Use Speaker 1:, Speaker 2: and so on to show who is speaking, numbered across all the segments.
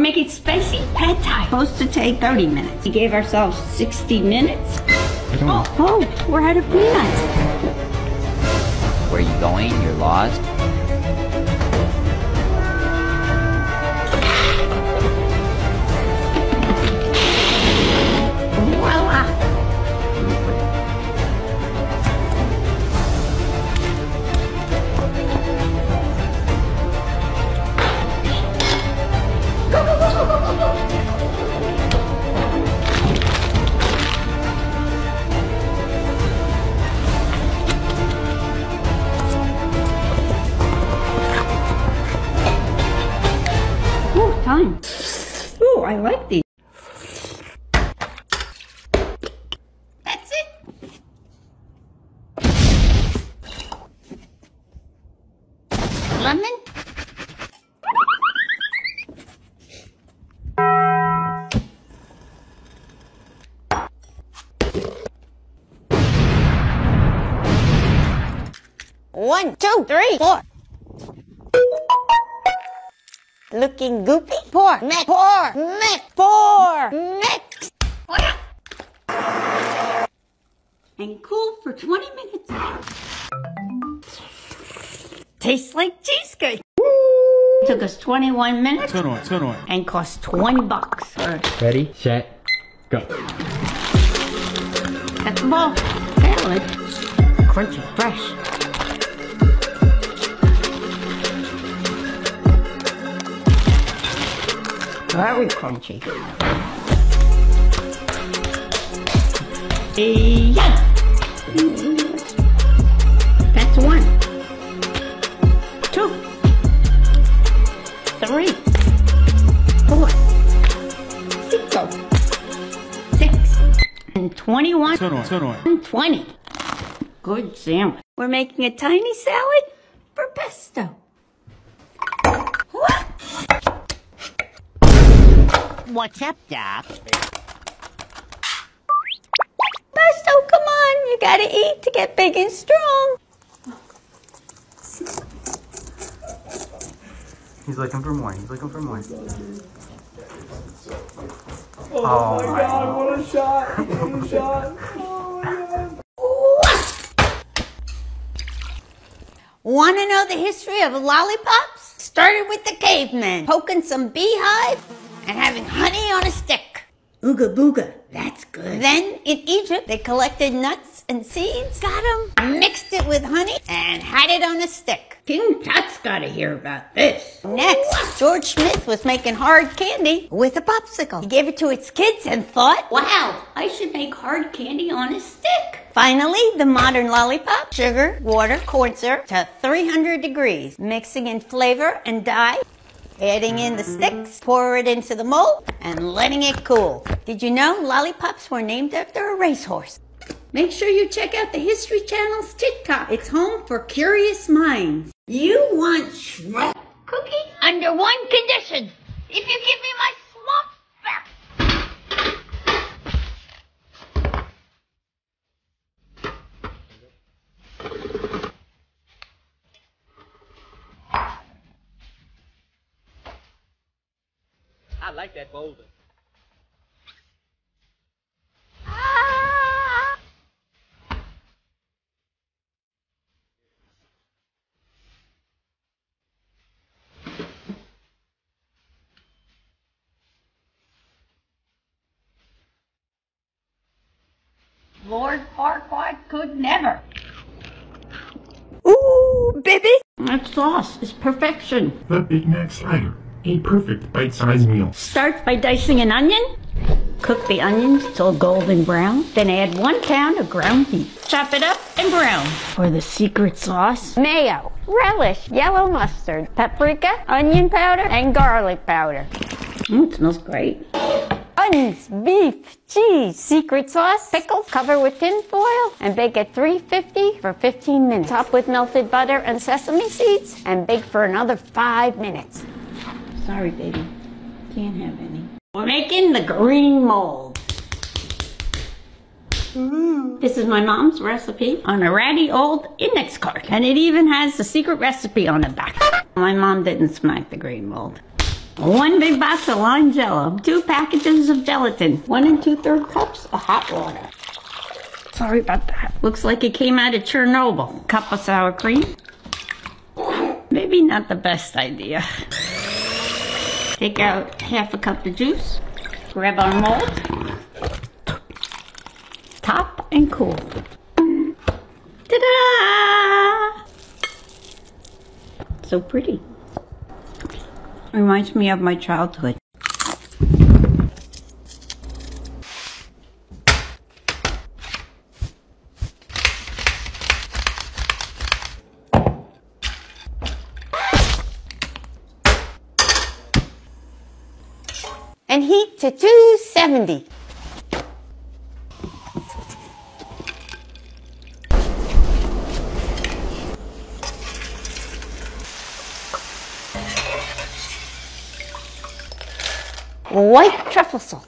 Speaker 1: We're making spicy pad thai. Supposed to take 30 minutes. We gave ourselves 60 minutes. Oh, oh, we're out of peanuts.
Speaker 2: Where are you going? You're lost?
Speaker 1: Time. Ooh, I like these. That's it. Lemon?
Speaker 3: One, two, three, four. Looking goopy. Pour, mix, pour, mix, pour, mix.
Speaker 1: And cool for 20 minutes. Tastes like cheesecake. Took us 21 minutes
Speaker 4: turn on, turn on.
Speaker 1: and cost 20 bucks.
Speaker 4: Ready, set, go.
Speaker 1: Got the ball. Salad. Crunchy, fresh. Very crunchy. Eh, yeah. That's one. Two. Three. Four. Cinco. Six. And 21.
Speaker 4: Turn on, turn on.
Speaker 1: and 20. Good sandwich. We're making a tiny salad for pesto. What?
Speaker 3: What's up, Doc?
Speaker 1: Pesto, come on. You gotta eat to get big and strong.
Speaker 5: He's looking for more. He's looking for more. Oh, oh my, my god, god, what a shot! What a shot! Oh, my god.
Speaker 3: Want to know the history of lollipops? Started with the cavemen poking some beehive and having honey on a stick.
Speaker 1: Ooga booga. That's good.
Speaker 3: Then in Egypt, they collected nuts and seeds, got them, mixed it with honey, and had it on a stick.
Speaker 1: King Tut's gotta hear about this.
Speaker 3: Next, George Smith was making hard candy with a popsicle. He gave it to his kids and thought,
Speaker 1: Wow, I should make hard candy on a stick.
Speaker 3: Finally, the modern lollipop, sugar, water, corn syrup to 300 degrees, mixing in flavor and dye, adding in the sticks, pour it into the mold, and letting it cool. Did you know lollipops were named after a racehorse?
Speaker 1: Make sure you check out the History Channel's TikTok. It's home for curious minds. You want Shrek cookie?
Speaker 3: Under one condition. If you give me my swamp back.
Speaker 2: I like that boulder.
Speaker 1: Lord Farquaad could never.
Speaker 3: Ooh, baby.
Speaker 1: That sauce is perfection.
Speaker 6: The Big Mac Slider, a perfect bite-sized meal.
Speaker 1: Start by dicing an onion. Cook the onions till golden brown. Then add one pound of ground beef. Chop it up and brown. For the secret sauce,
Speaker 3: Mayo, relish, yellow mustard, paprika, onion powder, and garlic powder.
Speaker 1: mm, it smells great.
Speaker 3: Onions, beef, cheese, secret sauce, pickles, cover with tin foil, and bake at 350 for 15 minutes. Top with melted butter and sesame seeds, and bake for another five minutes.
Speaker 1: Sorry, baby. Can't have any. We're making the green mold. This is my mom's recipe on a ratty old index card. And it even has the secret recipe on the back. My mom didn't smack the green mold. one big box of lime jello, two packages of gelatin, one and two third cups of hot water. Sorry about that. Looks like it came out of Chernobyl. Cup of sour cream. Maybe not the best idea. Take out half a cup of juice. Grab our mold. Top and cool. Ta-da! So pretty. Reminds me of my childhood.
Speaker 3: Heat to 270. White truffle salt.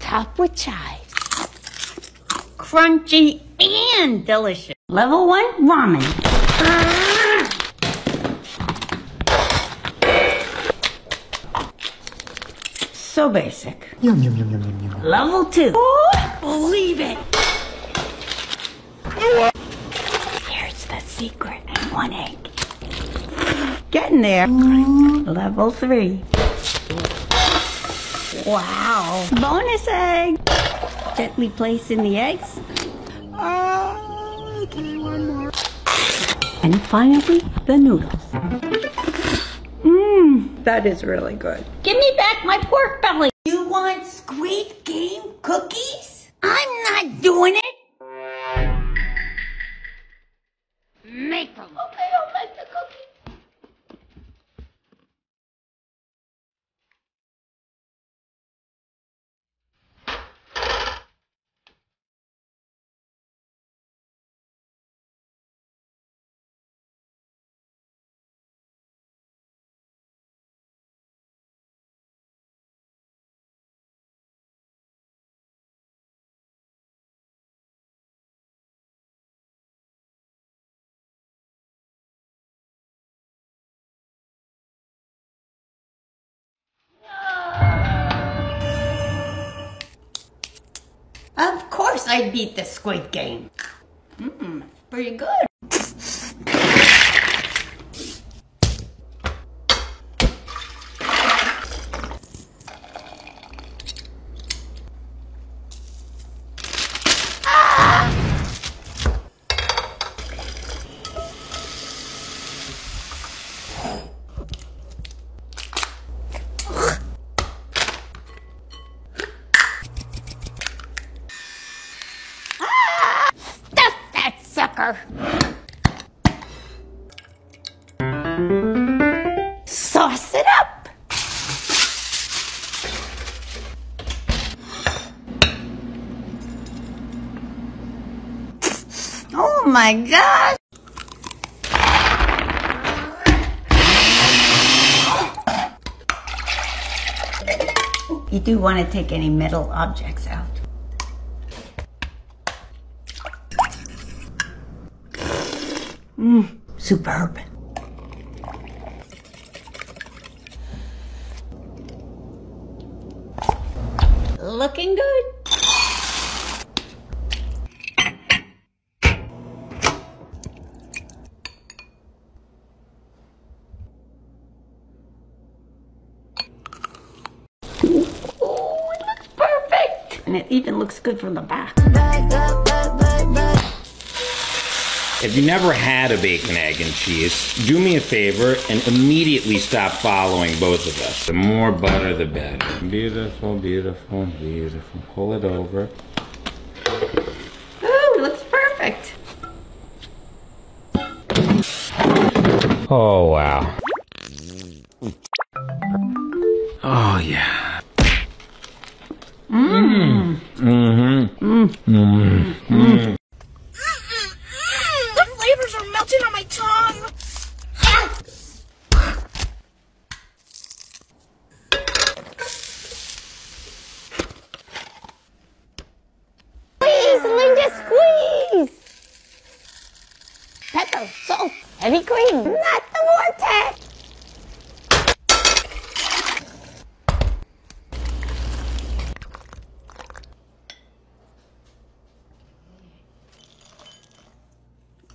Speaker 3: Top with chives.
Speaker 1: Crunchy and delicious. Level one ramen. Ah. So basic.
Speaker 5: Yum, yum, yum, yum, yum, yum.
Speaker 1: Level two. Oh, believe it. Oh, uh. Here's the secret one egg. Getting there. Mm. Level three. Wow. Bonus egg. Gently place in the eggs. Uh, and finally, the noodles. That is really good. Give me back my pork belly.
Speaker 3: You want Squid Game cookies? I'm not doing it.
Speaker 1: Make them.
Speaker 3: Okay, I'll make the I beat the Squid Game. Mmm, pretty good. Sauce it up. Oh my gosh.
Speaker 1: You do want to take any metal objects out. Mmm, superb. Looking good. Oh, it looks perfect. And it even looks good from the back.
Speaker 7: If you never had a bacon, egg, and cheese, do me a favor and immediately stop following both of us. The more butter, the better. Beautiful, beautiful, beautiful. Pull it over.
Speaker 1: Oh, it looks perfect.
Speaker 7: Oh, wow. Oh, yeah.
Speaker 8: The flavors are melting on my tongue.
Speaker 3: Squeeze, Linda, squeeze. Pepper, salt, heavy cream, not the vortex.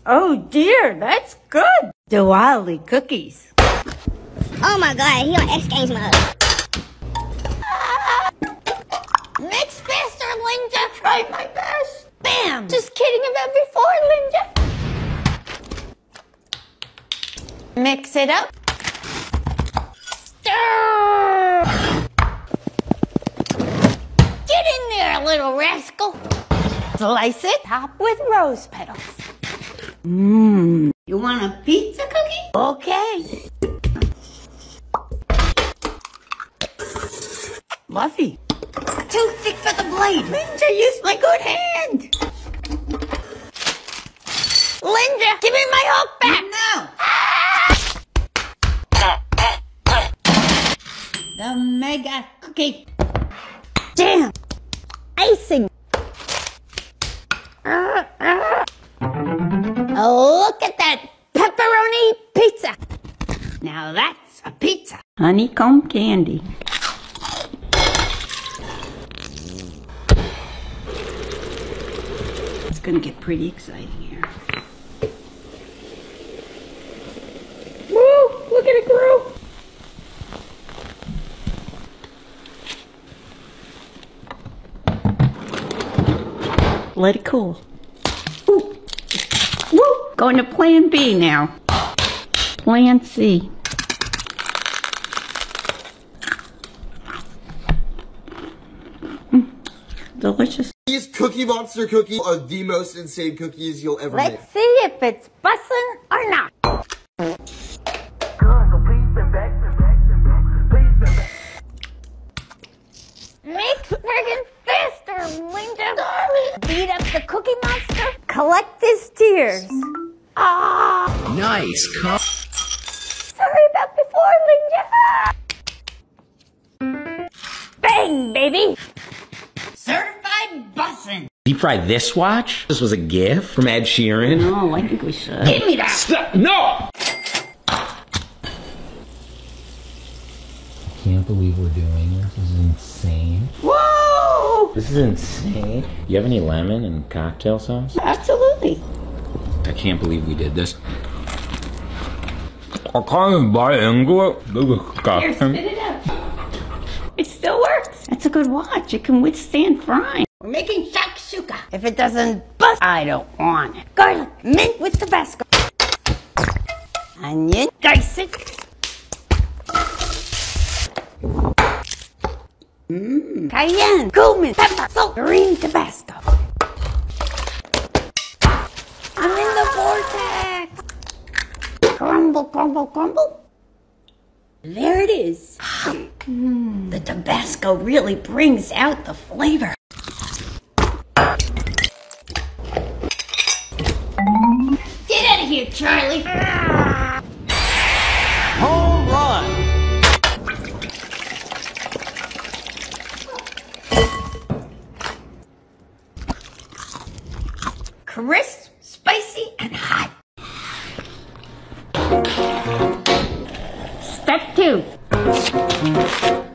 Speaker 1: Oh dear, that's good. Diwali cookies.
Speaker 8: Oh my god, he on X Games mode.
Speaker 3: Mix faster, Linda. Try my best. Bam. Just kidding about before, Linda. Mix it up. Stir. Get in there, little rascal. Slice it, top with rose petals. Mmm. You want a pizza cookie? Okay.
Speaker 1: Fluffy.
Speaker 3: Too thick for the blade. Linda, use my good hand. Linda, give me my hook back. No. The mega cookie. Damn. Icing. Oh, look at that pepperoni pizza. Now that's a pizza.
Speaker 1: Honeycomb candy. It's gonna get pretty exciting here. Woo! Look at it grow. Let it cool. Ooh. Woo! Going to plan B now. Plan C. Mm, Delicious.
Speaker 9: These Cookie Monster cookies are the most insane cookies you'll ever make.
Speaker 3: Let's see if it's bussin' or not. Make friggin' faster, Linda. Beat up the Cookie Monster. Collect his tears. Ah.
Speaker 2: Nice. Come
Speaker 3: Sorry about before, Linda. Bang, baby. Certified bussin'.
Speaker 7: Deep fry this watch? This was a gift from Ed Sheeran.
Speaker 1: No, I think we should.
Speaker 3: Give me that.
Speaker 7: Stop! No! I can't believe we're doing this. This is insane.
Speaker 1: Whoa!
Speaker 7: This is insane. You have any lemon and cocktail sauce?
Speaker 1: Absolutely.
Speaker 7: I can't believe we did this. I can't even buy into it. This is
Speaker 1: Here, spit it out. It still works. That's a good watch. It can withstand frying.
Speaker 3: We're making shakshuka. If it doesn't bust, I don't want it. Garlic, mint with Tabasco. Onion, dice it. Mmm, cayenne, cumin, pepper, salt, green Tabasco. I'm in the vortex. Crumble, crumble, crumble. There it is. Mm, the Tabasco really brings out the flavor. Get out of here, Charlie.
Speaker 5: Home run.
Speaker 3: Crisp, spicy, and hot.
Speaker 1: Step two.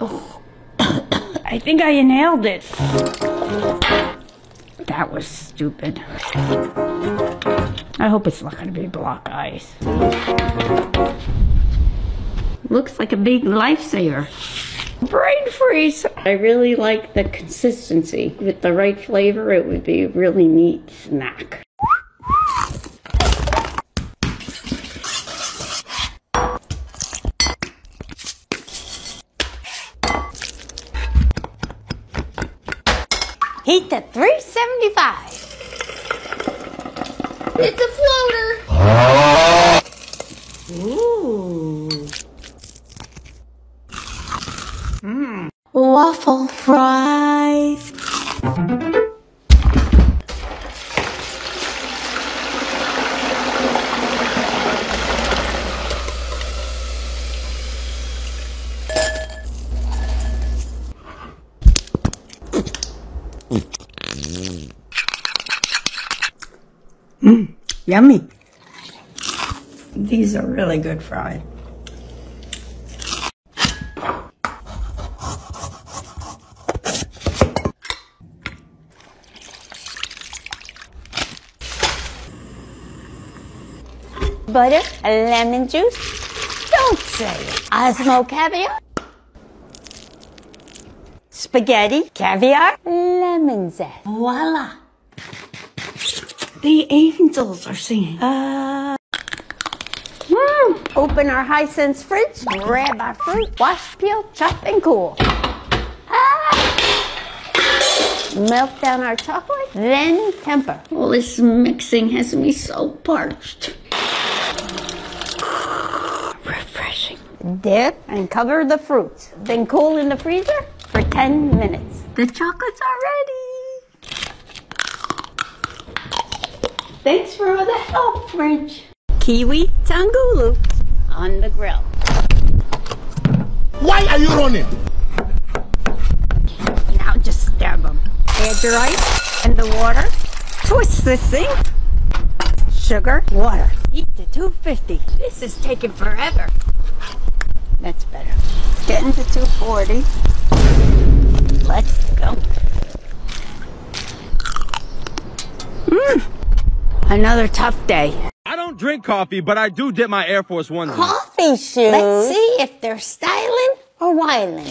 Speaker 1: Oh. I think I inhaled it. That was stupid. I hope it's not going to be block ice. Looks like a big lifesaver. Brain freeze. I really like the consistency. With the right flavor, it would be a really neat snack.
Speaker 3: Heat to 375. It's a floater. Ooh. Mmm. Waffle fries.
Speaker 1: Yummy. These are really good fried.
Speaker 3: butter, lemon juice. Don't say it. Osmo caviar. Spaghetti, caviar, lemon zest.
Speaker 1: Voila. The angels are singing.
Speaker 3: Uh, mm. Open our Hisense fridge, grab our fruit, wash, peel, chop, and cool. Ah. Melt down our chocolate, then temper.
Speaker 1: All this mixing has me so parched. Refreshing.
Speaker 3: Dip and cover the fruits. Then cool in the freezer for 10 minutes.
Speaker 1: The chocolates are ready. Thanks for all the help, Fridge.
Speaker 3: Kiwi tanghulu on the grill.
Speaker 9: Why are you running?
Speaker 3: Now just stab them. Add your ice and the water. Twist this thing. Sugar, water. Heat to 250. This is taking forever. That's better. Getting to 240. Let's go. Mmm. Another tough day.
Speaker 5: I don't drink coffee, but I do dip my Air Force One.
Speaker 3: Coffee shoes. Let's see if they're styling or whiling.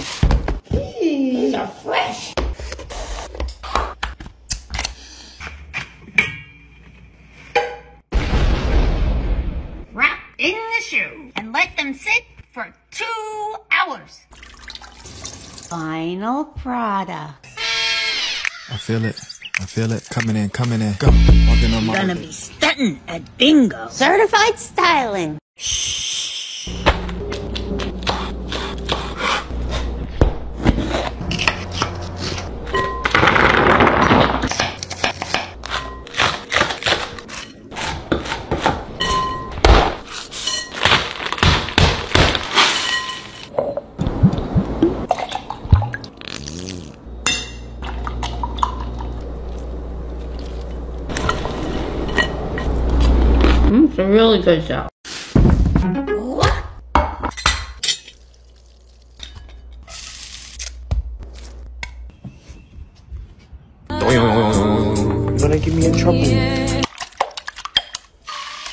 Speaker 3: These are fresh.
Speaker 8: Wrap in the shoe and let them sit for two hours.
Speaker 3: Final product.
Speaker 10: I feel it. I feel it. Coming in, coming in. Go. Walking on my
Speaker 1: Gonna be stunting at bingo.
Speaker 3: Certified styling.
Speaker 1: Mm, it's a really good job.
Speaker 10: You're gonna get me in trouble.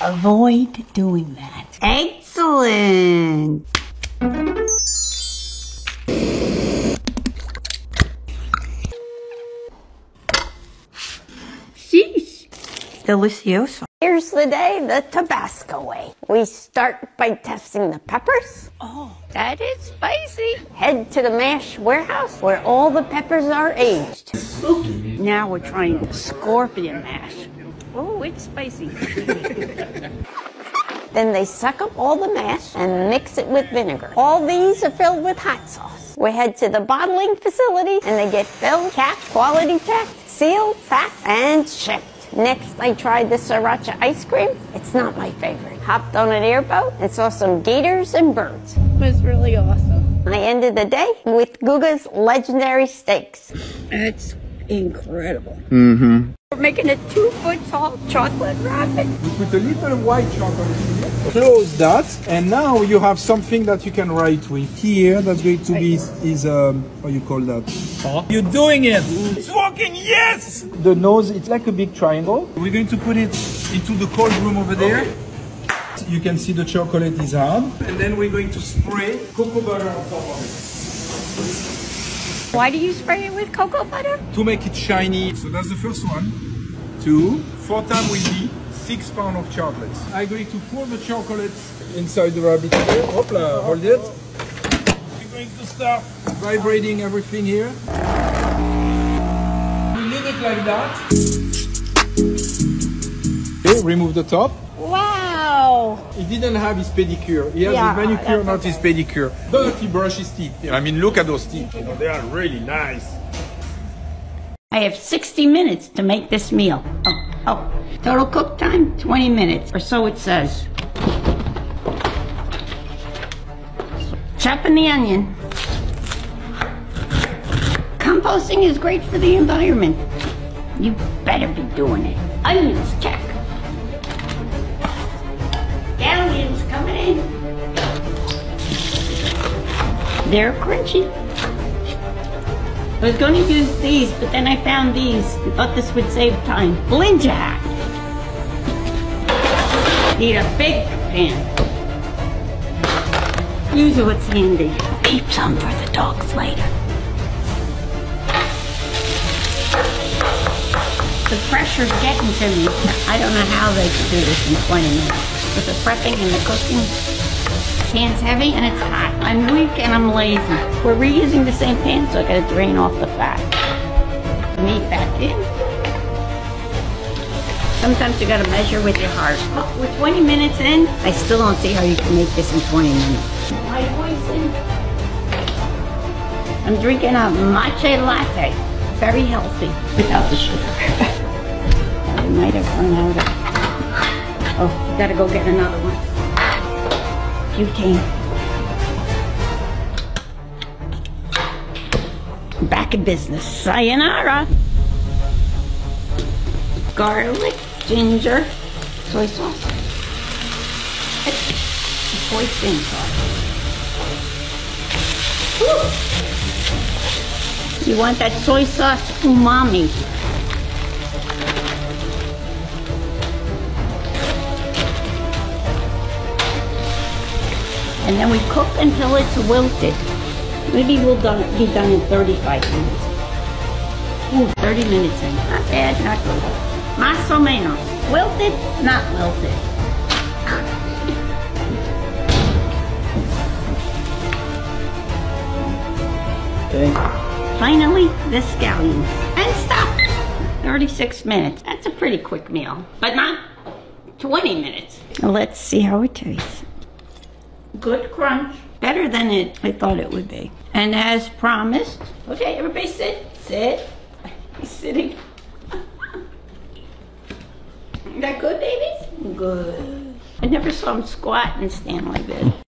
Speaker 1: Avoid doing that.
Speaker 3: Excellent. Delicioso. Here's the day the Tabasco way. We start by testing the peppers.
Speaker 1: Oh, that is spicy.
Speaker 3: Head to the mash warehouse where all the peppers are aged.
Speaker 1: Now we're trying the scorpion mash. Oh, it's spicy.
Speaker 3: Then they suck up all the mash and mix it with vinegar. All these are filled with hot sauce. We head to the bottling facility and they get filled, capped, quality checked, sealed, packed, and shipped. Next, I tried the sriracha ice cream. It's not my favorite. Hopped on an airboat and saw some gators and birds.
Speaker 1: It was really awesome.
Speaker 3: I ended the day with Guga's legendary steaks.
Speaker 1: It's incredible. Mm-hmm. We're making a two foot tall chocolate rabbit.
Speaker 11: We put a little white chocolate in here. Close that, and now you have something that you can write with. Here, that's going to be is um, what you call that? You're doing it. It's working. Yes. The nose, it's like a big triangle. We're going to put it into the cold room over there. You can see the chocolate is hard, and then we're going to spray cocoa butter on top of it
Speaker 1: Why do you spray it with cocoa butter?
Speaker 11: to make it shiny. So that's the first one. Two. Four time will be six pound of chocolates. I'm going to pour the chocolates inside the rabbit here. Hopla, hold it. We're going to start vibrating everything here. We leave it like that. Okay, remove the top.
Speaker 1: Wow.
Speaker 11: He didn't have his pedicure. He has
Speaker 1: Yeah,
Speaker 11: his manicure,
Speaker 1: that's
Speaker 11: not his pedicure. But he brushed his teeth. I mean, look at those teeth. You know, they are really nice.
Speaker 1: I have 60 minutes to make this meal. Oh, oh. Total cook time, 20 minutes, or so it says. So, chopping the onion. Composting is great for the environment. You better be doing it. Onions, check. They're crunchy. I was going to use these, but then I found these I thought this would save time. Lynja hack. Need a big pan. Use what's handy. Keep some for the dogs later. The pressure's getting to me. I don't know how they can do this in 20 minutes. With the prepping and the cooking, pan's heavy and it's hot. I'm weak and I'm lazy. We're reusing the same pan, so I gotta drain off the fat. Meat back in. Sometimes you gotta measure with your heart. We're 20 minutes in. I still don't see how you can make this in 20 minutes. My in. I'm drinking a matcha latte. Very healthy without the sugar. I might have run out of. Oh, gotta go get another one. Butane. Back in business. Sayonara. Garlic, ginger, soy sauce. Hoisin sauce. Woo! You want that soy sauce umami. And then we cook until it's wilted. Maybe we'll done, be done in 35 minutes. Ooh, 30 minutes in. Not bad, not good. Más o menos. Wilted, not wilted. Good. Finally, the scallions. And stop! 36 minutes. That's a pretty quick meal. But not 20 minutes. Let's see how it tastes. Good crunch. Better than it I thought it would be. And as promised, okay, everybody sit, sit. He's sitting. that good, babies? Good. I never saw him squat and stand like this.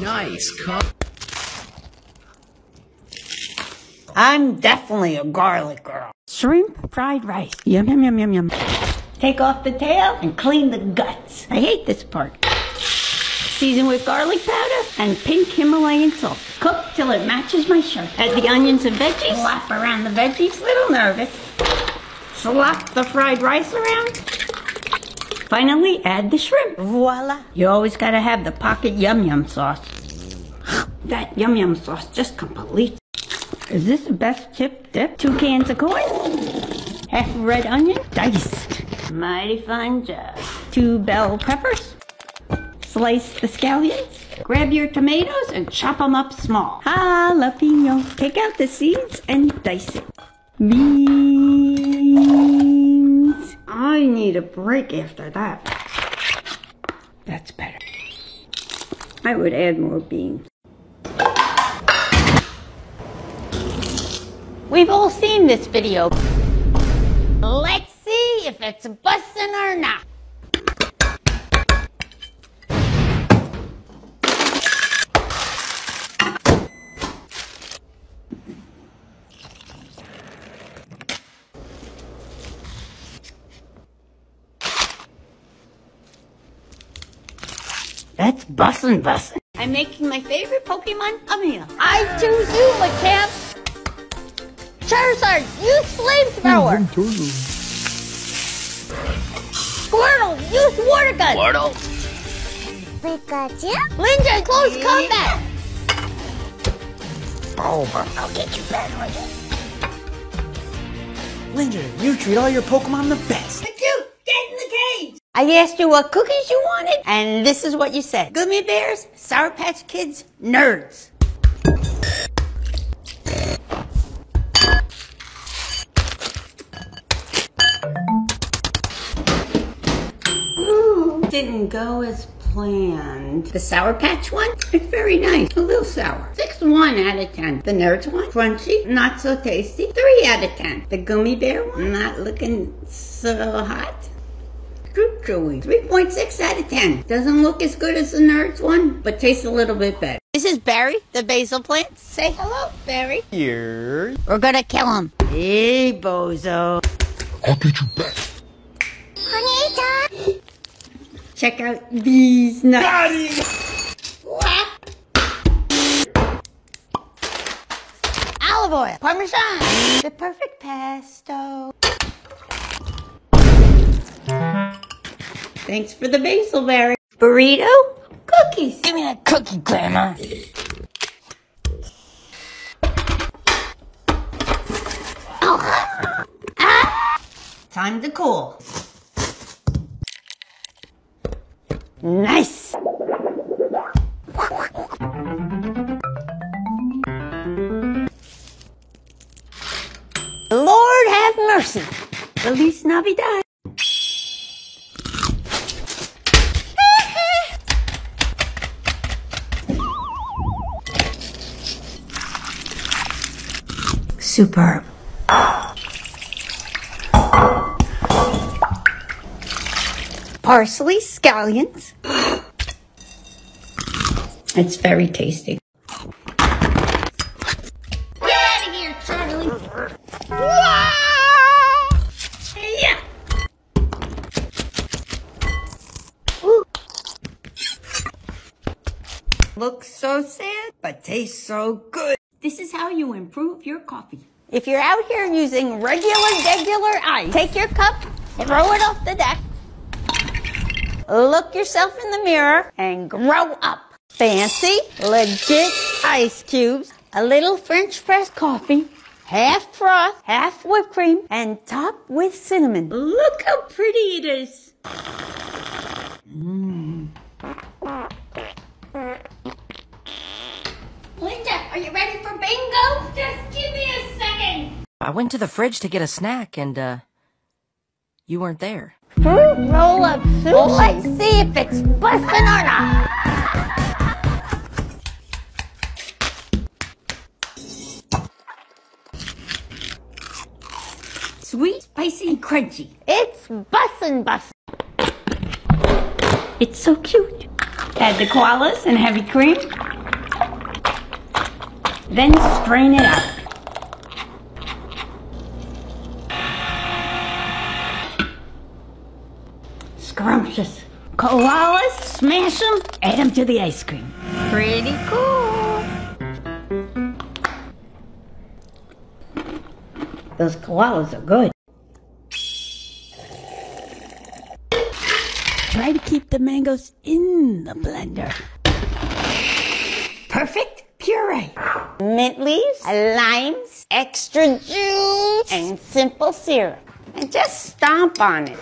Speaker 12: Nice. Come.
Speaker 3: I'm definitely a garlic girl.
Speaker 1: Shrimp fried rice. Yum, yum, yum, yum, yum. Take off the tail and clean the guts. I hate this part. Season with garlic powder and pink Himalayan salt. Cook till it matches my shirt. Add the onions and veggies. Slap around the veggies. Little nervous. Slap the fried rice around. Finally, add the shrimp.
Speaker 3: Voila.
Speaker 1: You always gotta have the pocket yum yum sauce. That yum yum sauce just completes. Is this the best chip dip? Two cans of corn, half a red onion, diced. Mighty fine job. Two bell peppers. Slice the scallions. Grab your tomatoes and chop them up small. Jalapeno. Take out the seeds and dice it. Beans. I need a break after that. That's better. I would add more beans.
Speaker 3: We've all seen this video. Let's see if it's bussin' or not.
Speaker 1: That's bussin' bussin'.
Speaker 3: I'm making my favorite Pokemon Amiya. I choose you, Machamp. Charizard, use flamethrower. Mm-hmm, Squirtle, use water gun.
Speaker 12: Squirtle.
Speaker 3: Pikachu. Lynja, close combat.
Speaker 12: Bulba, I'll get you back right Linda, you treat all your Pokemon the best.
Speaker 3: Cute, get in the cage. I asked you what cookies you wanted, and this is what you said. Gummy bears, Sour Patch Kids, nerds.
Speaker 1: Ooh, didn't go as planned. The Sour Patch one? It's very nice. A little sour. Six one out of ten. The Nerds one? Crunchy. Not so tasty. Three out of ten. The Gummy Bear one? Not looking so hot. Group chewy. 3.6 out of 10. Doesn't look as good as the Nerds one, but tastes a little bit better.
Speaker 3: This is Barry, the basil plant. Say hello, Barry.
Speaker 12: Here.
Speaker 3: We're gonna kill him.
Speaker 1: Hey, bozo.
Speaker 6: I'll get you back.
Speaker 8: Juanita!
Speaker 1: Check out these nuts.
Speaker 3: Olive oil, parmesan, the perfect pesto.
Speaker 1: Thanks for the basil, berry.
Speaker 3: Burrito,
Speaker 1: Cookies.
Speaker 3: give me that cookie, Grandma. Oh.
Speaker 1: Time to cool.
Speaker 3: Nice. Lord have mercy.
Speaker 1: Feliz Navidad. Superb.
Speaker 3: Parsley, scallions.
Speaker 1: It's very tasty.
Speaker 8: Get out of here, Charlie!
Speaker 1: Yeah. Looks so sad, but tastes so good. This is how you improve your coffee.
Speaker 3: If you're out here using regular, regular ice, take your cup, throw it off the deck, look yourself in the mirror, and grow up. Fancy, legit ice cubes, a little French press coffee, half froth, half whipped cream, and topped with cinnamon.
Speaker 1: Look how pretty it is.
Speaker 8: Linda, are you ready for bingo? Just give me a second!
Speaker 13: I went to the fridge to get a snack and, uh, you weren't there.
Speaker 3: Fruit roll up sushi. Let's see if it's busting or not.
Speaker 1: Sweet, spicy, and crunchy.
Speaker 3: It's bussin' bussin'.
Speaker 1: It's so cute. Add the koalas and heavy cream. Then strain it out. Scrumptious. Koalas, smash them, add them to the ice cream.
Speaker 3: Pretty cool.
Speaker 1: Those koalas are good. Try to keep the mangoes in the blender. Perfect puree.
Speaker 3: Mint leaves, limes, extra juice, and simple syrup. And just stomp on it.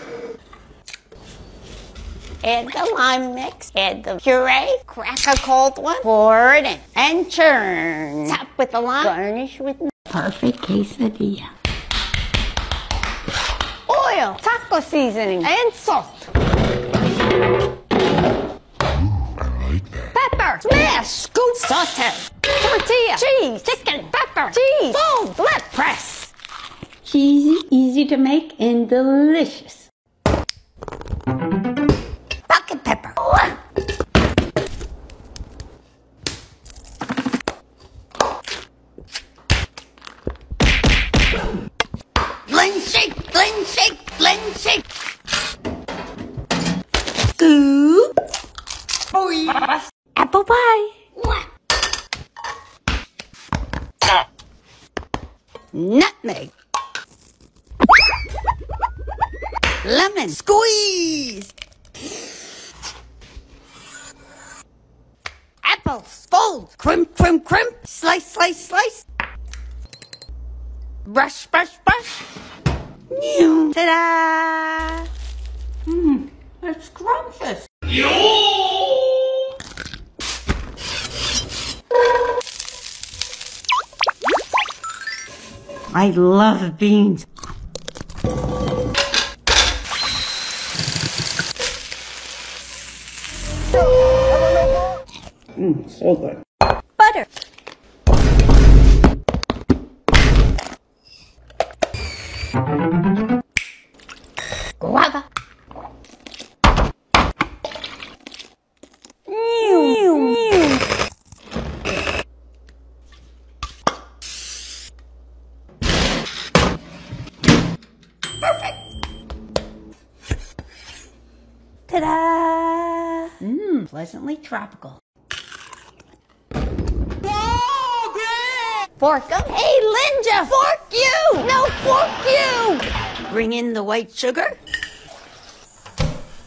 Speaker 3: Add the lime mix, add the puree, crack a cold one, pour it in, and churn. Top with the lime, garnish with
Speaker 1: Perfect quesadilla.
Speaker 3: oil, taco seasoning, and salt. Pepper, smash, scoop, saute, tortilla, cheese, chicken, pepper, cheese, fold, flip, press.
Speaker 1: Cheesy, easy to make, and delicious. Beans. Mmm, so good.
Speaker 3: Tropical. Fork up. Hey, Lynja! Fork you! No, fork you! Bring in the white sugar.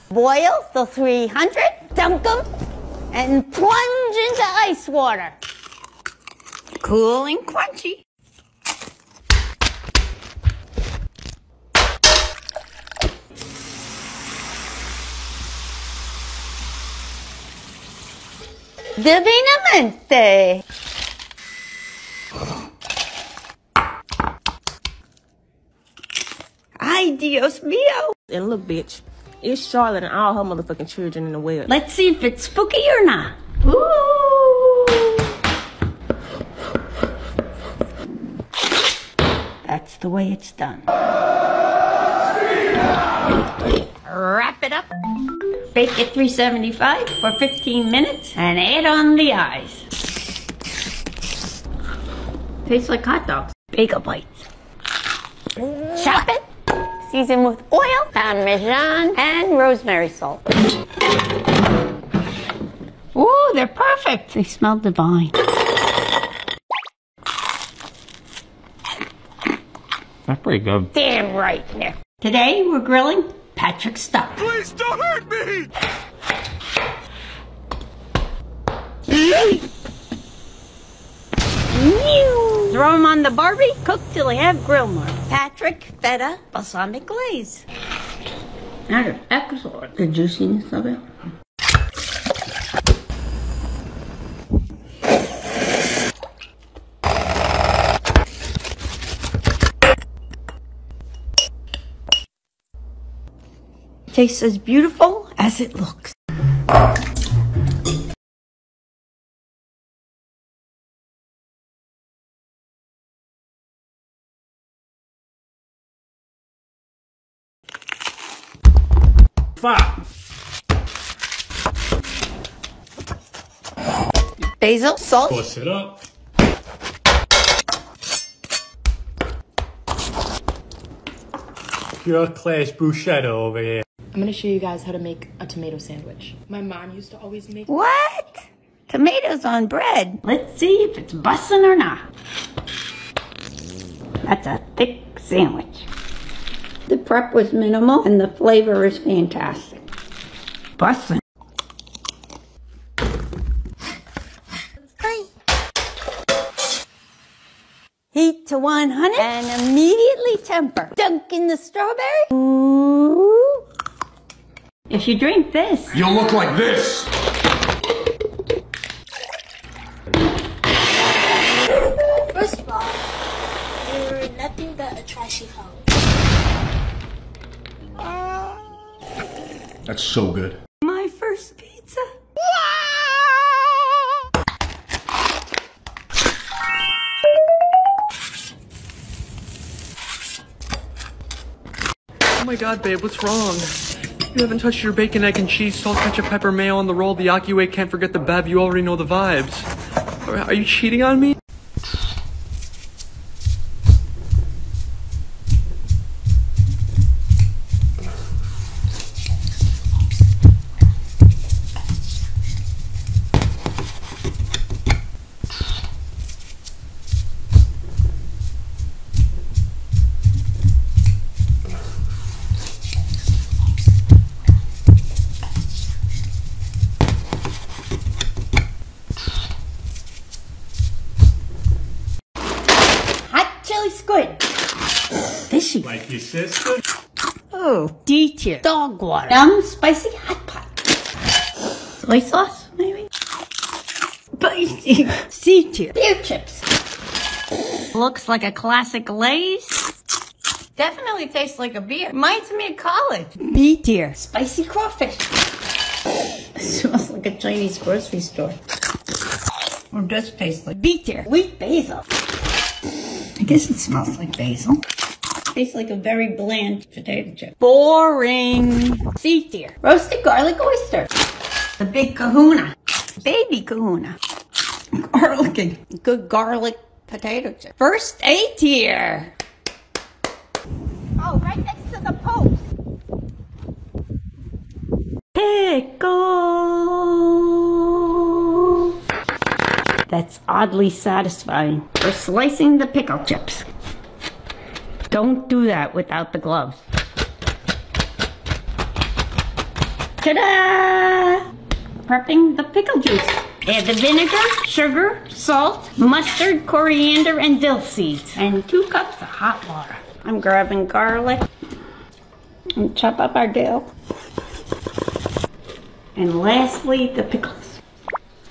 Speaker 3: Boil the 300, dunk them, and plunge into ice water. Cool and crunchy. Divinamente. Ay, Dios mío.
Speaker 14: And look, bitch, it's Charlotte and all her motherfucking children in the well.
Speaker 1: Let's see if it's spooky or not. Ooh. That's the way it's done. Wrap it up. Bake at 375 for 15 minutes and add on the eyes. Tastes like hot dogs. Bagel bites.
Speaker 3: Chop it. Season with oil, parmesan, and rosemary salt.
Speaker 1: Ooh, they're perfect. They smell divine.
Speaker 4: That's pretty good.
Speaker 1: Damn right, Nick. Today we're grilling Patrick Stuff.
Speaker 5: Please don't hurt me!
Speaker 3: Throw them on the Barbie, cook till they have grill marks. Patrick feta balsamic glaze.
Speaker 1: That is excellent. The juiciness of it. Tastes as beautiful as it looks.
Speaker 11: Fuck.
Speaker 3: Basil, salt,
Speaker 11: Bust it up. Pure class bruschetta over here.
Speaker 15: I'm gonna show you guys how to make a tomato sandwich. My mom used to always make.
Speaker 3: What? Tomatoes on bread.
Speaker 1: Let's see if it's bussin' or not. That's a thick sandwich. The prep was minimal and the flavor is fantastic. Bussin'.
Speaker 3: Heat to 100 and immediately temper. Dunk in the strawberry. Ooh.
Speaker 1: If you drink this,
Speaker 6: You'll look like this.
Speaker 16: First of all, you're nothing but a trashy hoe.
Speaker 6: That's so good.
Speaker 1: my first pizza.
Speaker 17: Oh my god, babe, what's wrong? You haven't touched your bacon, egg, and cheese, salt, ketchup, pepper, mayo on the roll, the Aki way, can't forget the bev, you already know the vibes. Are you cheating on me?
Speaker 3: Hot chili squid.
Speaker 1: Fishy.
Speaker 11: Like your sister?
Speaker 3: Oh, D tier. Dog water.
Speaker 1: Yum, spicy hot pot. Soy sauce, maybe?
Speaker 3: Spicy. C tier.
Speaker 1: Beer chips. Looks like a classic Lay's. Definitely tastes like a beer. Reminds me of college.
Speaker 3: B tier.
Speaker 1: Spicy crawfish. smells like a Chinese grocery store. Or does taste like
Speaker 3: B tier.
Speaker 1: Wheat basil. I guess it smells like basil. Tastes like a very bland potato chip.
Speaker 3: Boring. C tier.
Speaker 1: Roasted garlic oyster. The big kahuna.
Speaker 3: Baby kahuna.
Speaker 1: Garlic.
Speaker 3: Good garlic potato chip. First A tier.
Speaker 8: Oh, right next to the post. Pickle.
Speaker 1: That's oddly satisfying. We're slicing the pickle chips. Don't do that without the gloves. Ta-da! Prepping the pickle juice. Add the vinegar, sugar, salt, mustard, coriander, and dill seeds. And two cups of hot water. I'm grabbing garlic and chop up our dill. And lastly, the pickles.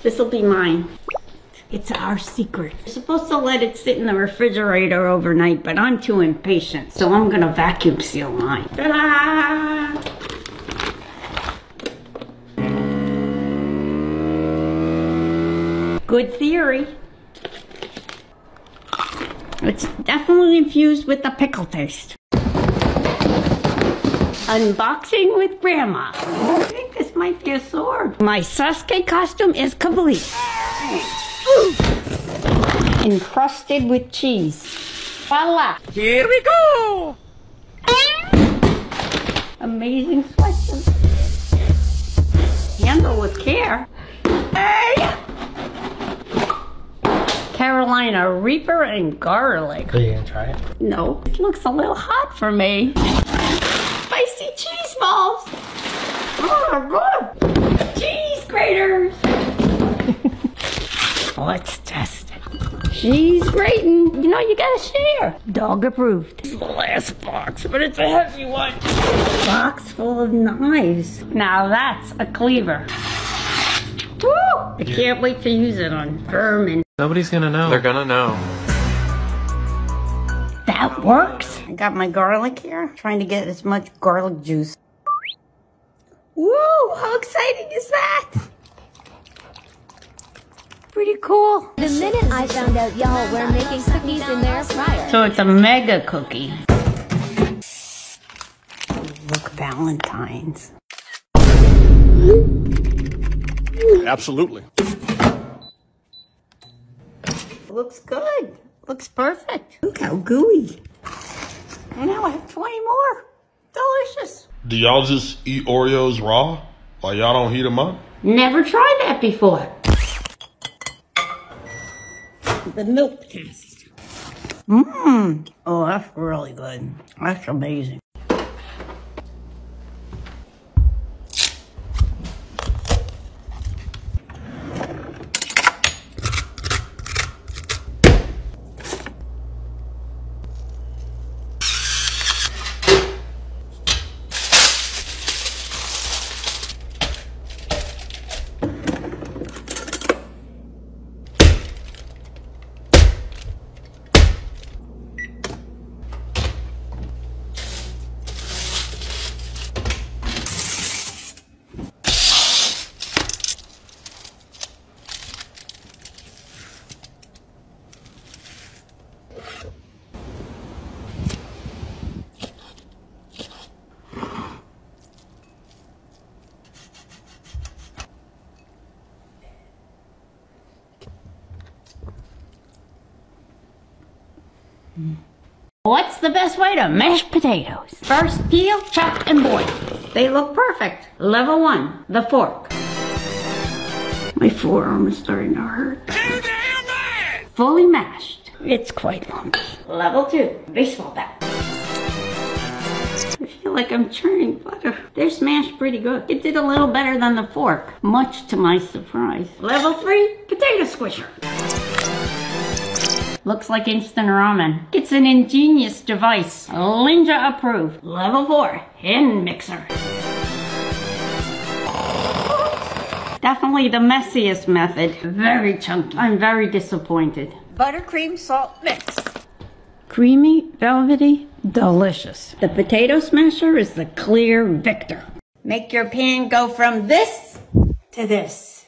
Speaker 1: This'll be mine. It's our secret. You're supposed to let it sit in the refrigerator overnight, but I'm too impatient, so I'm gonna vacuum seal mine. Ta-da! Good theory. It's definitely infused with the pickle taste. Unboxing with Grandma. I think this might be a sword. My Sasuke costume is complete. Encrusted with cheese. Voila! Here we go! Amazing sweatshirt. Handle with care. Hey! Carolina Reaper and garlic.
Speaker 18: Are you gonna try it?
Speaker 1: No, it looks a little hot for me. Spicy cheese balls. Oh, good. Cheese graters. Let's test it. Cheese grating. You know, you gotta share. Dog approved. It's the last box, but it's a heavy one. Box full of knives. Now that's a cleaver. Woo! I can't wait to use it on vermin.
Speaker 18: Nobody's gonna know. They're gonna know.
Speaker 1: That works. I got my garlic here. Trying to get as much garlic juice. Woo! How exciting is that? Pretty cool.
Speaker 19: The minute I found out y'all were making cookies in there prior.
Speaker 1: So it's a mega cookie. Look, Valentine's.
Speaker 20: Absolutely.
Speaker 1: Looks good. Looks perfect. Look how gooey. And now I have 20 more. Delicious.
Speaker 20: Do y'all just eat Oreos raw? Like y'all don't heat them up?
Speaker 1: Never tried that before. The milk test. Mmm. Oh, that's really good. That's amazing. What's the best way to mash potatoes? First, peel, chop, and boil. They look perfect. Level one, the fork. My forearm is starting to hurt. Fully mashed. It's quite lumpy. Level two, baseball bat. I feel like I'm churning butter. They're smashed pretty good. It did a little better than the fork, much to my surprise. Level three, potato squisher. Looks like instant ramen. It's an ingenious device. Lynja approved. Level 4, hand mixer. Definitely the messiest method. Very chunky. I'm very disappointed.
Speaker 3: Buttercream salt mix.
Speaker 1: Creamy, velvety, delicious. The potato smasher is the clear victor. Make your pan go from this to this.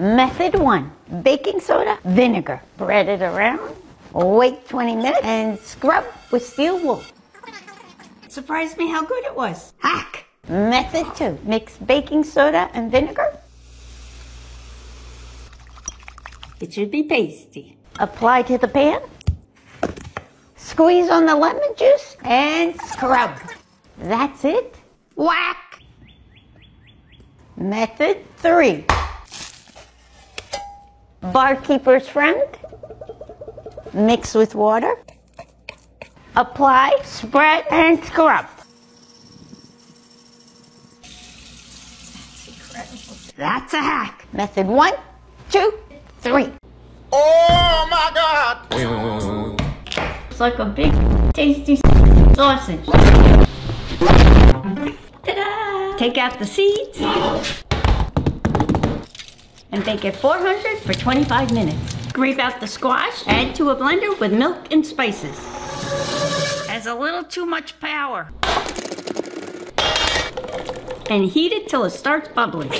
Speaker 1: Method one, baking soda, vinegar. Spread it around, wait 20 minutes, and scrub with steel wool. Surprised me how good it was. Hack. Method two, mix baking soda and vinegar. It should be pasty. Apply to the pan. Squeeze on the lemon juice and scrub. That's it. Whack. Method three.
Speaker 3: Barkeeper's friend. Mix with water. Apply, spread, and scrub. That's a hack. Method one, two, three.
Speaker 9: Oh my god!
Speaker 1: It's like a big, tasty sausage. Ta-da! Take out the seeds and bake at 400 for 25 minutes. Scrape out the squash, add to a blender with milk and spices. Has a little too much power. And heat it till it starts bubbling.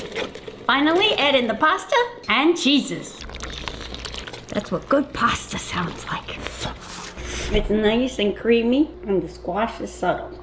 Speaker 1: Finally, add in the pasta and cheeses. That's what good pasta sounds like. It's nice and creamy, and the squash is subtle.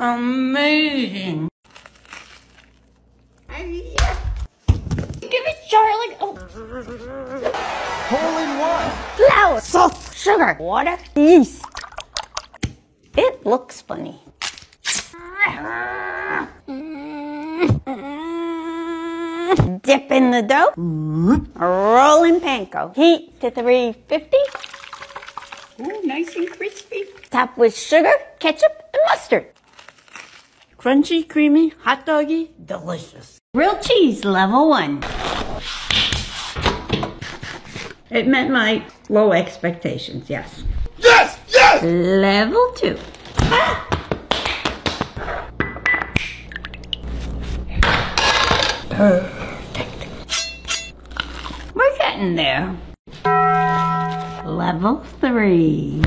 Speaker 1: Amazing. Give it, Charlie. Oh.
Speaker 9: Hole in one.
Speaker 3: Flour, salt, sugar, water, yeast. It looks funny. Dip in the dough. Roll in panko. Heat to 350.
Speaker 1: Ooh, nice and crispy.
Speaker 3: Top with sugar, ketchup, and mustard.
Speaker 1: Crunchy, creamy, hot doggy, delicious. Grilled cheese, level one. It met my low expectations, yes.
Speaker 9: Yes! Yes!
Speaker 1: Level two. Ah! Perfect. We're getting there. Level three.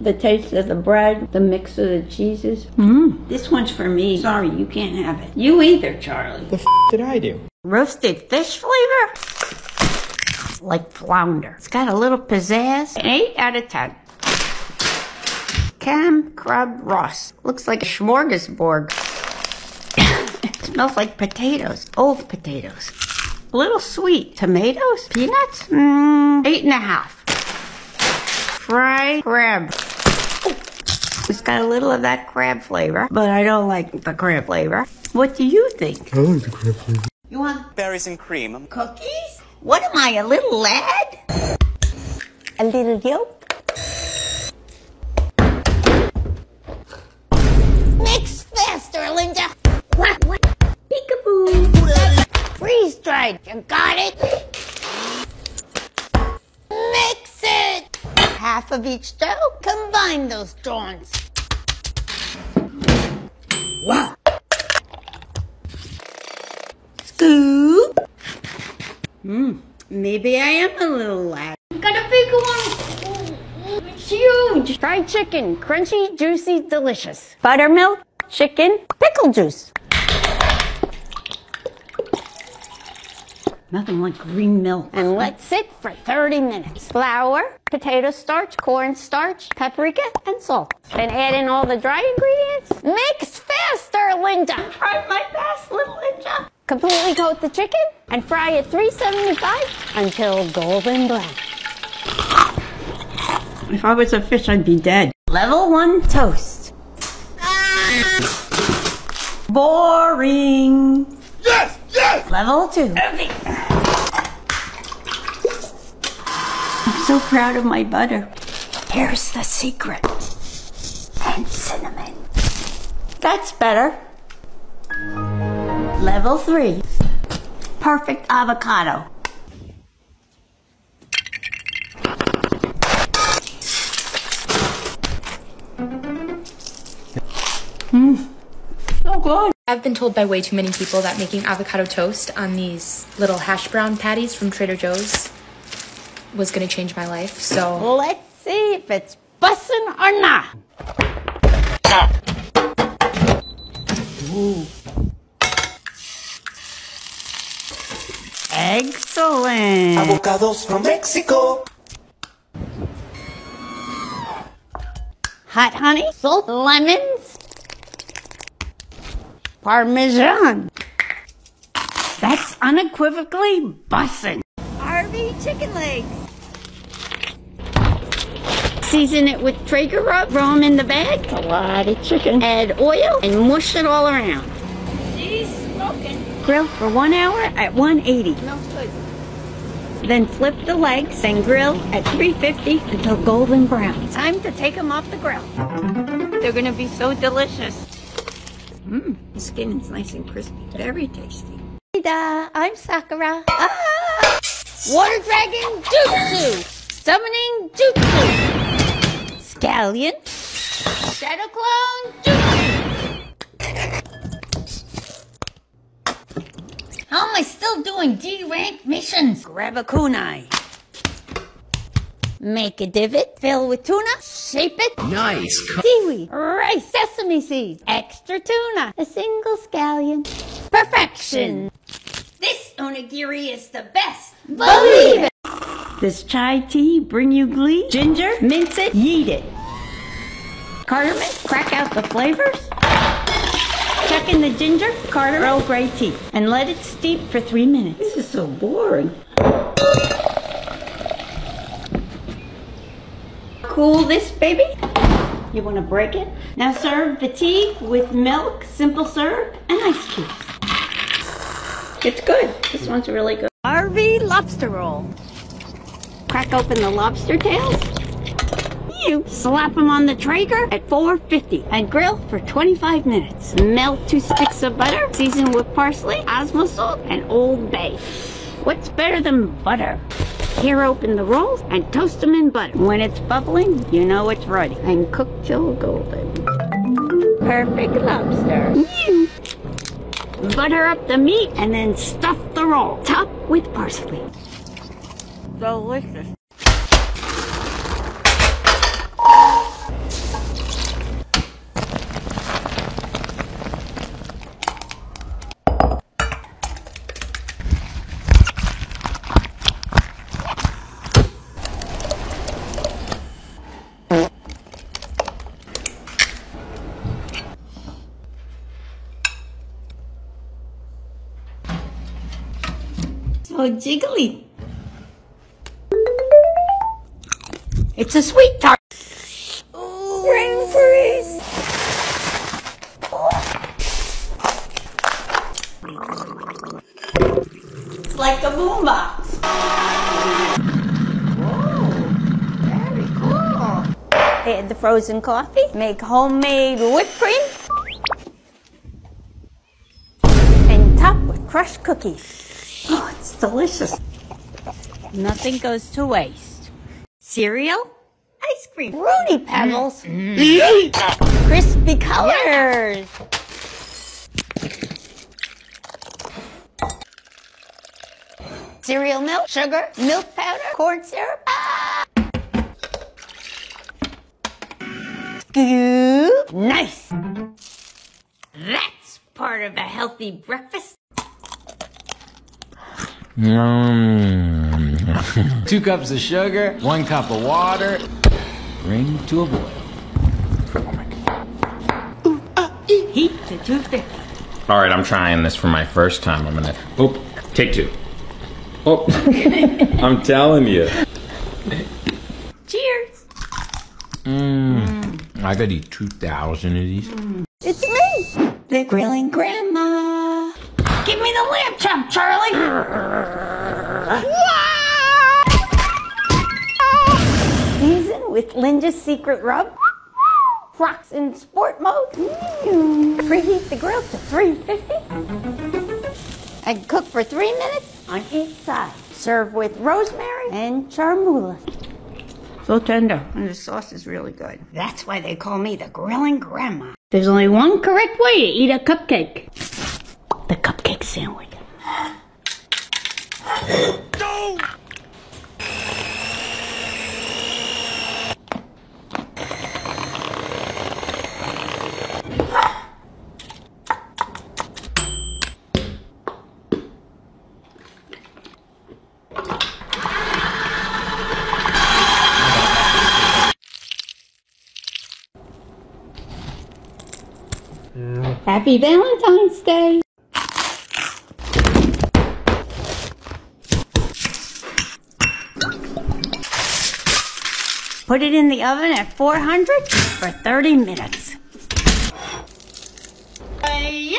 Speaker 1: The taste of the bread, the mix of the cheeses. Mmm. This one's for me. Sorry, you can't have it. You either, Charlie.
Speaker 4: The f did I do?
Speaker 1: Roasted fish flavor? Like flounder. It's got a little pizzazz. An 8 out of 10. Cam Crab Ross. Looks like a smorgasbord. it smells like potatoes. Old potatoes. A little sweet. Tomatoes? Peanuts? Mmm. Eight and a half. Fried crab. It's got a little of that crab flavor, but I don't like the crab flavor. What do you think?
Speaker 6: I like the crab flavor.
Speaker 3: You want
Speaker 18: Berries and cream.
Speaker 3: cookies? What am I, a little lad? A little yolk? Mix faster, Linda. What? What? Peekaboo. Freeze dried. You got it? Half of each dough. Combine those joints. Wow. Scoop.
Speaker 1: Hmm. Maybe I am a little lad. Got a big one. It's huge.
Speaker 3: Fried chicken, crunchy, juicy, delicious. Buttermilk, chicken, pickle juice.
Speaker 1: Nothing like green milk.
Speaker 3: And let's sit for 30 minutes. Flour, potato starch, corn starch, paprika, and salt. Then add in all the dry ingredients. Mix faster, Linda.
Speaker 1: Try my best, little Linda.
Speaker 3: Completely coat the chicken and fry at 375 until golden brown.
Speaker 1: If I was a fish, I'd be dead. Level one toast. Boring.
Speaker 9: Yes! Yes!
Speaker 1: Level two. I'm so proud of my butter. Here's the secret. And cinnamon. That's better. Level three. Perfect avocado. Mmm. So good.
Speaker 15: I've been told by way too many people that making avocado toast on these little hash brown patties from Trader Joe's was gonna change my life, so.
Speaker 3: Let's see if it's bussin' or not. Ooh. Excellent.
Speaker 12: Avocados from Mexico.
Speaker 3: Hot honey, salt, lemons, parmesan. That's unequivocally bussin'. RV chicken legs. Season it with Traeger rub, throw 'em in the bag. A lot of chicken. Add oil and mush it all around.
Speaker 8: She's smoking.
Speaker 3: Grill for one hour at 180.
Speaker 8: Smells good.
Speaker 3: Then flip the legs and grill at 350 until golden brown. Time to take them off the grill. They're gonna be so delicious. Mmm, the skin is nice and crispy. Very tasty. Hey, da, I'm Sakura. Ah! Water Dragon Jutsu! Summoning Jutsu! Scallion! Shadow Clone
Speaker 8: How am I still doing D rank missions?
Speaker 3: Grab a kunai. Make a divot, fill with tuna, shape it.
Speaker 2: Nice.
Speaker 3: Seaweed, rice, sesame seeds, extra tuna, a single scallion. Perfection.
Speaker 8: This onigiri is the best.
Speaker 3: Believe it. Does chai tea bring you glee? Ginger, mince it, yeet it. Cardamom, crack out the flavors. Chuck in the ginger, cardamom, Earl Grey tea, and let it steep for three minutes. This is so boring. Cool this baby. You want to break it? Now serve the tea with milk, simple syrup, and ice cubes. It's good. This one's really good. RV lobster roll. Crack open the lobster tails. You slap them on the Traeger at 450 and grill for 25 minutes. Melt two sticks of butter, season with parsley, osmo salt, and Old Bay. What's better than butter? Tear open the rolls and toast them in butter. When it's bubbling, you know it's ready. And cook till golden. Perfect lobster. Mm. Butter up the meat and then stuff the roll. Top with parsley. Delicious. So jiggly. It's a sweet tart. Rain freeze. It's like a boombox. Very cool. Add the frozen coffee. Make homemade whipped cream. And top with crushed cookies. Oh, it's delicious. Nothing goes to waste. Cereal, ice cream, fruity pebbles, crispy colors. Cereal milk, sugar, milk powder, corn syrup. Ah! Scoop. Nice. That's part of a healthy breakfast.
Speaker 2: Mm. Two cups of sugar, one cup of water. Bring to a boil.
Speaker 3: Heat to 250.
Speaker 7: All right, I'm trying this for my first time. I'm gonna. Oh, take two. Oh, I'm telling you.
Speaker 3: Cheers.
Speaker 2: Mm. I could eat 2,000 of these.
Speaker 3: It's me, the grilling grandma. Me the lamb chop, Charlie. Season with Linda's Secret Rub. Crocs in sport mode. Preheat the grill to 350. And cook for three minutes on each side. Serve with rosemary and chermoula.
Speaker 1: So tender. And the sauce is really good. That's why they call me the grilling grandma. There's only one correct way to eat a cupcake. The cupcake sandwich. Happy Valentine's Day. Put it in the oven at 400 for 30 minutes. Hey.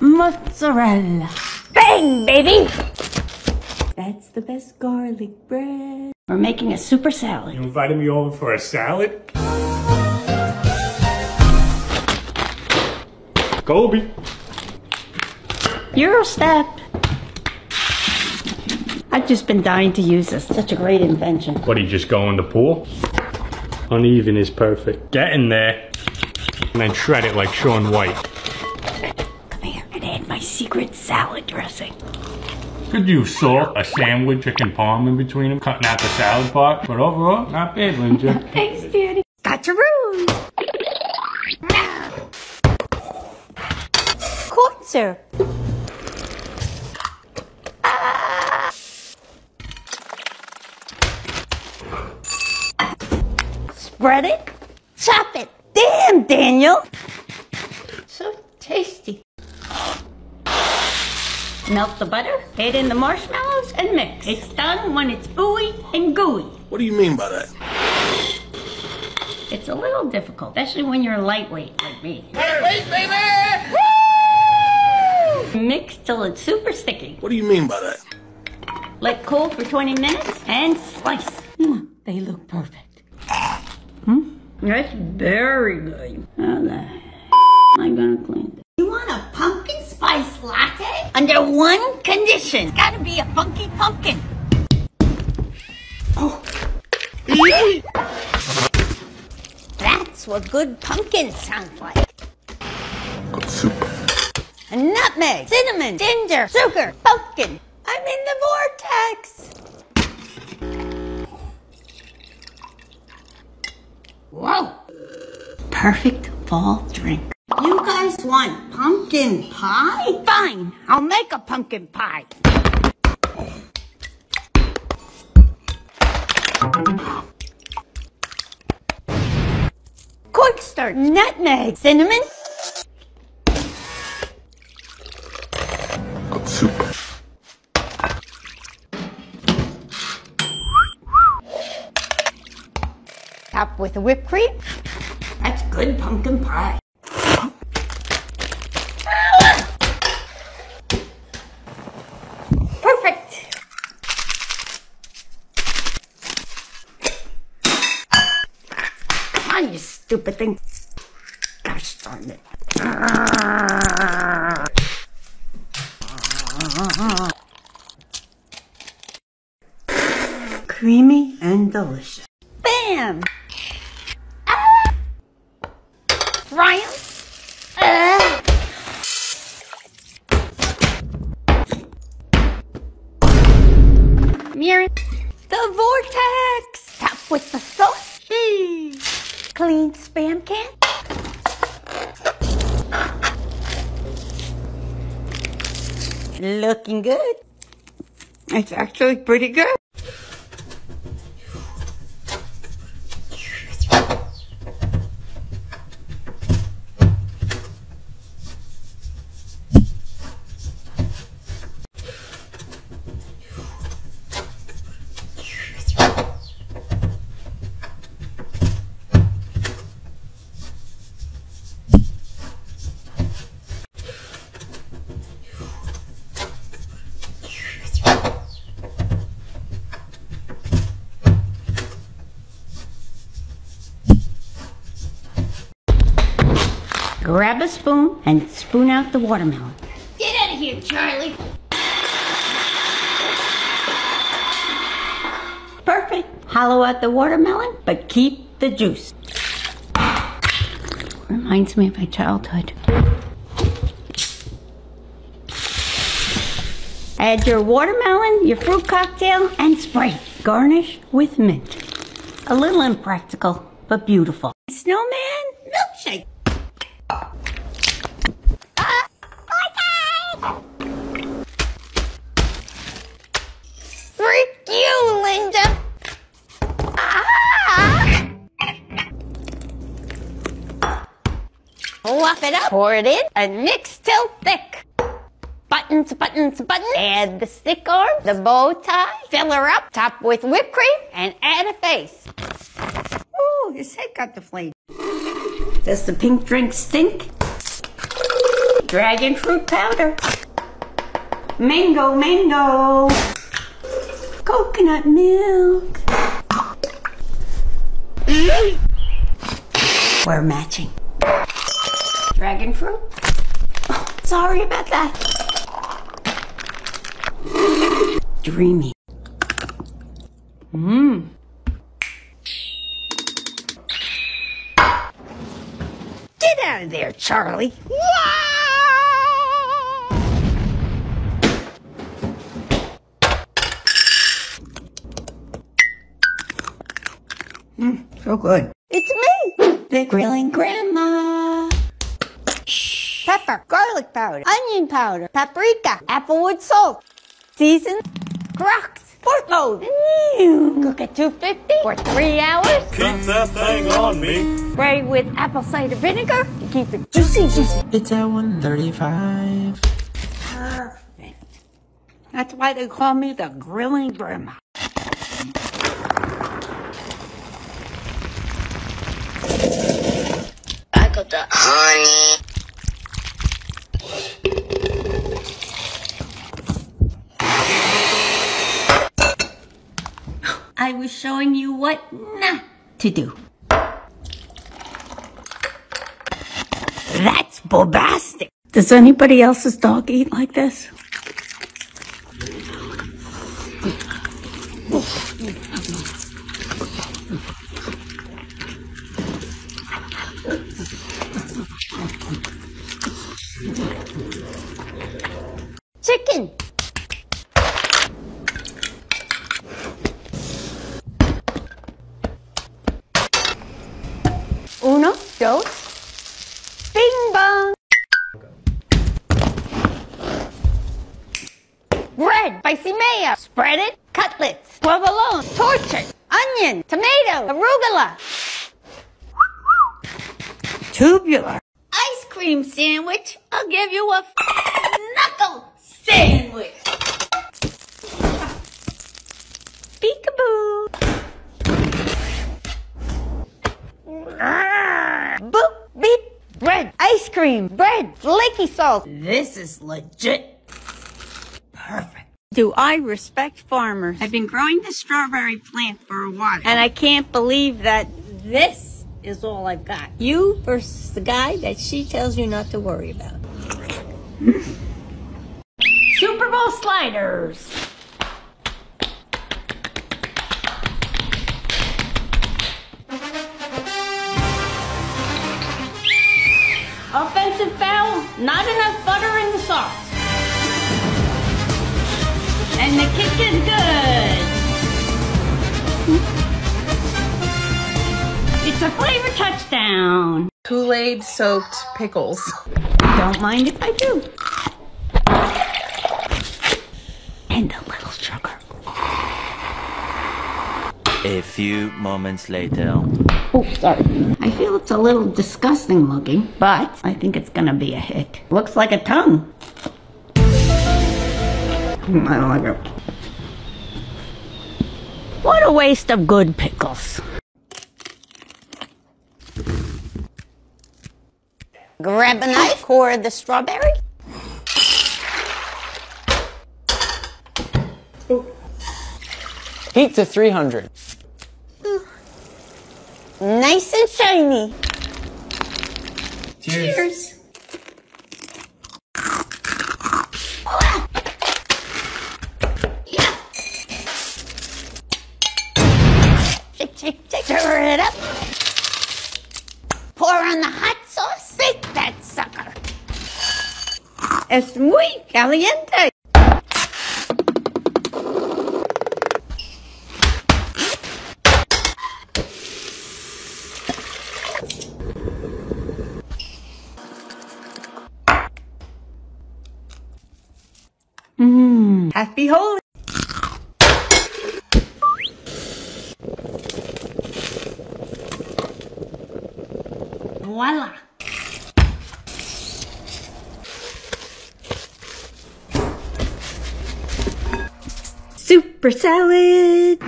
Speaker 1: Mozzarella. Bang, baby! That's the best garlic bread. We're making a super salad.
Speaker 6: You invited me over for a salad? Kobe.
Speaker 1: Eurostep. I've just been dying to use this. Such a great invention.
Speaker 6: What, are you just go in the pool? Uneven is perfect. Get in there and then shred it like Shaun White.
Speaker 1: Come here and add my secret salad dressing.
Speaker 6: Could you salt, a sandwich, chicken palm in between them, cutting out the salad part. But overall, not bad, Linda.
Speaker 1: Thanks, Daddy. Got your room. Corn syrup. Spread it. Chop it. Damn, Daniel. So tasty. Melt the butter, add in the marshmallows, and mix. It's done when it's ooey and gooey.
Speaker 20: What do you mean by that?
Speaker 1: It's a little difficult, especially when you're lightweight like me.
Speaker 20: Wait, baby! Woo!
Speaker 1: Mix till it's super sticky.
Speaker 20: What do you mean by that?
Speaker 1: Let cool for 20 minutes and slice. Mm, they look perfect. That's very good. How the am I gonna clean this?
Speaker 3: You want a pumpkin spice latte? Under one condition. It's gotta be a funky pumpkin. Oh. That's what good pumpkin sounds like. Got soup. A nutmeg, cinnamon, ginger, sugar, pumpkin. I'm in the vortex. Whoa.
Speaker 1: Perfect fall drink.
Speaker 3: You guys want pumpkin pie? Fine, I'll make a pumpkin pie. Cornstarch, nutmeg, cinnamon. With a whipped cream.
Speaker 1: That's good pumpkin pie.
Speaker 3: Perfect.
Speaker 1: Come on, you stupid thing. Gosh darn it. Creamy and delicious.
Speaker 3: Bam! Ah! Fry 'em. Ah! Mirror. The vortex. Top with the sauce. Mm. Clean spam can. Looking good.
Speaker 1: It's actually pretty good. Grab a spoon and spoon out the watermelon.
Speaker 3: Get out of here, Charlie. Perfect.
Speaker 1: Hollow out the watermelon, but keep the juice. Reminds me of my childhood. Add your watermelon, your fruit cocktail, and spray. Garnish with mint. A little impractical, but beautiful. Snowman
Speaker 3: Linda! Ah! Fluff it up, pour it in, and mix till thick. Buttons, buttons, buttons. Add the stick arm, the bow tie, fill her up, top with whipped cream, and add a face.
Speaker 1: Ooh, his head got deflated. Does the pink drink stink? Dragon fruit powder. Mango, mango. Coconut milk. We're matching. Dragon fruit. Oh, sorry about that. Dreamy. Mmm. Get out of there, Charlie. Mm, so good.
Speaker 3: It's me,
Speaker 1: The grilling grandma.
Speaker 3: pepper, garlic powder, onion powder, paprika, applewood salt, season, Crocs, pork mode. Cook at 250 for three hours.
Speaker 12: Keep that thing on me.
Speaker 3: Spray with apple cider vinegar to keep it juicy, juicy.
Speaker 12: It's at 135.
Speaker 1: Perfect. That's why they call me the grilling grandma.
Speaker 16: Got the honey.
Speaker 1: I was showing you what not to do. That's bombastic. Does anybody else's dog eat like this?
Speaker 3: Chicken. Uno, dos, bing bong. Bread, spicy mayo, spread it, cutlets, provolone, tortured, onion, tomato, arugula.
Speaker 1: Tubular.
Speaker 3: Ice cream sandwich. I'll give you a knuckle sandwich.
Speaker 1: Peekaboo.
Speaker 3: Boop, beep, bread, ice cream, bread, flaky salt.
Speaker 1: This is legit. Perfect. Do I respect farmers? I've been growing this strawberry plant for a while. And I can't believe that this is all I've got. You versus the guy that she tells you not to worry about. Super Bowl sliders. Offensive foul, not enough butter in the sauce. And the kick is good. It's a flavor touchdown.
Speaker 14: Kool-Aid soaked pickles.
Speaker 1: Don't mind if I do. And a little sugar.
Speaker 21: A few moments later.
Speaker 1: Oh, sorry. I feel it's a little disgusting looking, but I think it's gonna be a hit. Looks like a tongue. Mm, I don't like it. What a waste of good pickles.
Speaker 3: Grab a knife, core the strawberry.
Speaker 18: Heat to 300. Ooh. Mm.
Speaker 3: Nice and shiny.
Speaker 18: Cheers. Cheers. Shake, shake, shake, stir it up.
Speaker 1: Pour on the hot sauce, bake that sucker. Es muy caliente. Happy Holi. Voila. Super salad.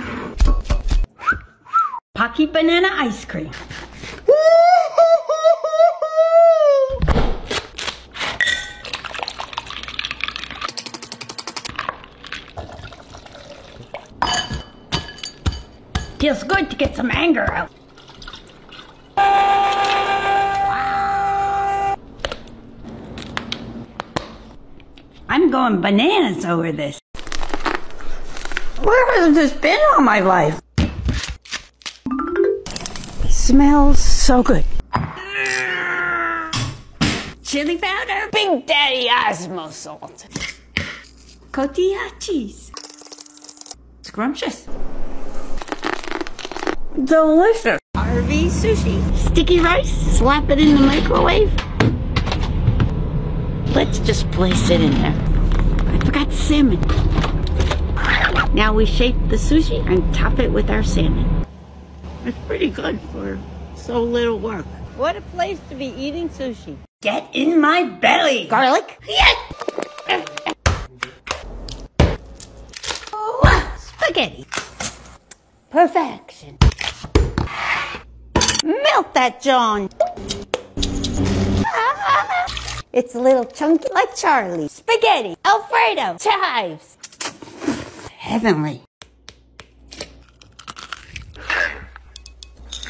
Speaker 1: Pocky banana ice cream. Feels good to get some anger out. I'm going bananas over this. Where has this been all my life? Smells so good. Chili powder, Big Daddy Osmo salt, cotija cheese. Scrumptious. Delicious. RV sushi. Sticky rice, slap it in the microwave. Let's just place it in there. I forgot salmon. Now we shape the sushi and top it with our salmon. It's pretty good for so little work. What a place to be eating sushi. Get in my belly. Garlic? Yes! Oh, spaghetti. Perfection. Melt that, John. It's a little chunky like Charlie. Spaghetti, Alfredo, chives. Heavenly.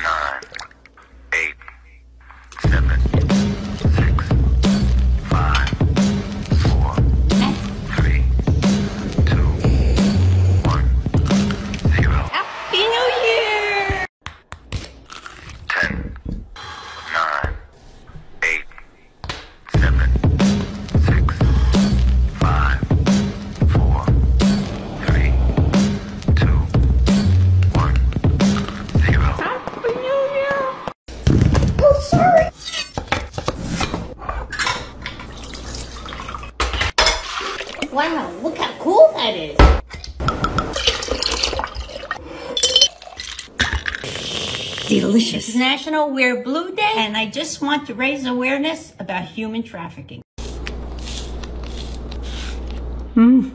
Speaker 3: nine, eight, seven,
Speaker 1: National Wear Blue Day, and I just want to raise awareness about human trafficking. Hmm.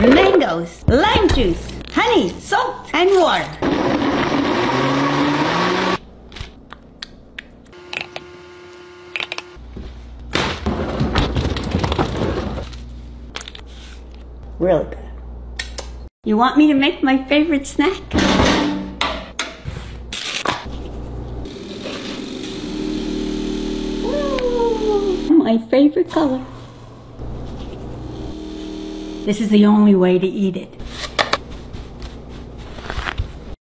Speaker 1: Mangoes, lime juice, honey, salt, and water. Really good. You want me to make my favorite snack? Ooh, my favorite color. This is the only way to eat it.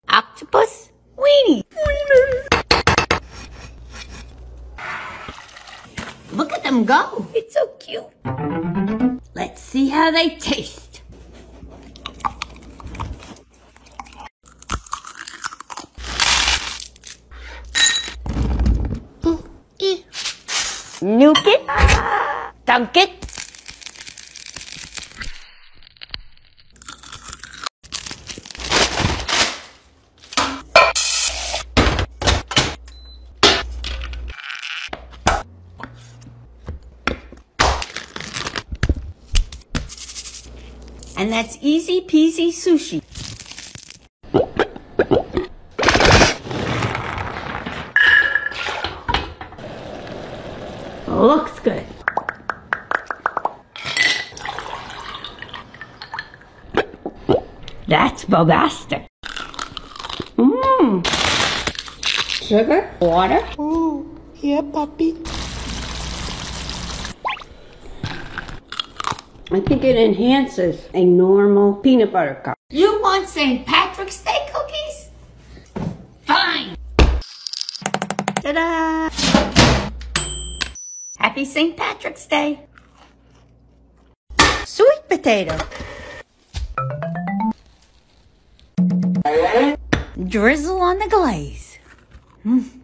Speaker 1: Octopus weenie. Look at them go. It's so cute. Let's see how they taste. Nuke it. And that's easy peasy sushi. Looks good. That's bombastic. Mmm. Sugar, water.
Speaker 22: Ooh, yeah, puppy.
Speaker 23: I think it enhances a normal peanut butter cup.
Speaker 1: You want St. Patrick's Day cookies? Fine.
Speaker 24: Ta-da! Happy St. Patrick's Day.
Speaker 1: Sweet potato. Drizzle on the glaze. Mm.